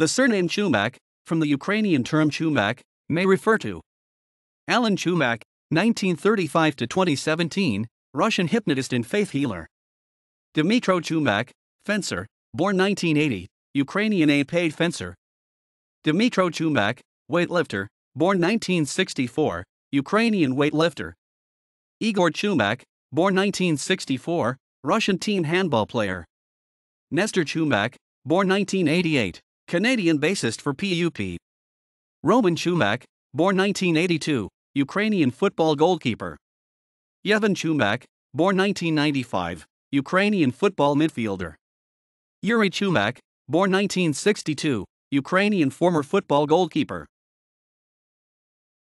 The surname Chumak, from the Ukrainian term chumak, may refer to Allan Chumak, 1935 to 2017, Russian hypnotist and faith healer. Dmytro Chumak, fencer, born 1980, Ukrainian épée fencer. Dmytro Chumak, weightlifter, born 1964, Ukrainian weightlifter. Igor Chumak, born 1964, Russian team handball player. Nestor Chumak, born 1988, Canadian bassist for PUP. Roman Chumak, born 1982, Ukrainian football goalkeeper. Yevhen Chumak, born 1995, Ukrainian football midfielder. Yuriy Chumak, born 1962, Ukrainian former football goalkeeper.